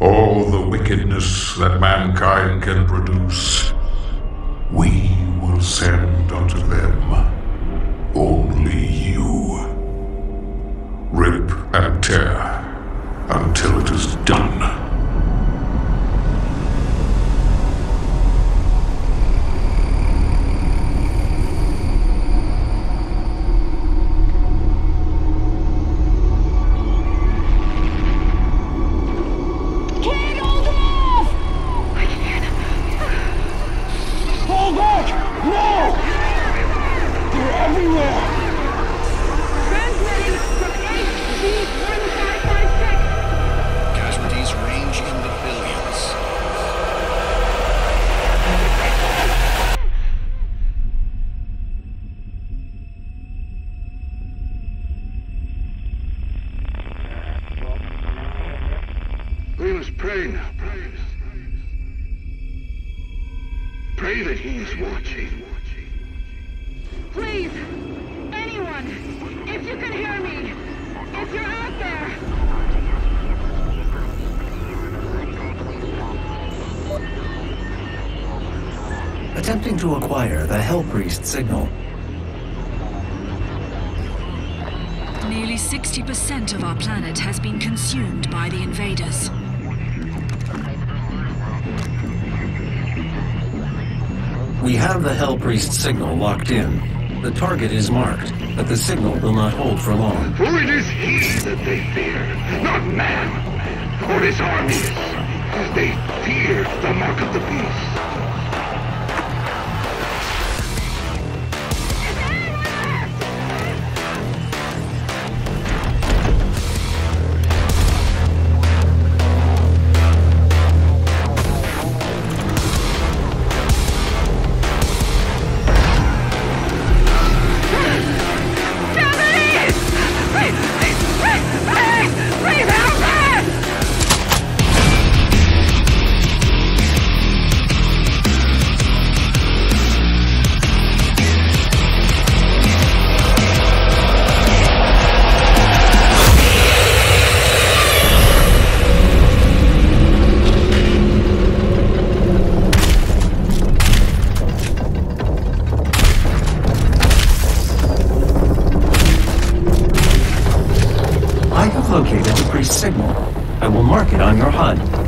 All the wickedness that mankind can produce, we everywhere! Transmitting from HC-1556! Casualties range in the billions. We must pray now, brothers. Pray that he is watching. Please! Anyone! If you can hear me! If you're out there! Attempting to acquire the Hell Priest signal. Nearly 60% of our planet has been consumed by the invaders. We have the Hell Priest signal locked in. The target is marked, but the signal will not hold for long. For it is he that they fear, not man, or his armies. They fear the mark of the beast. I will mark it on your HUD.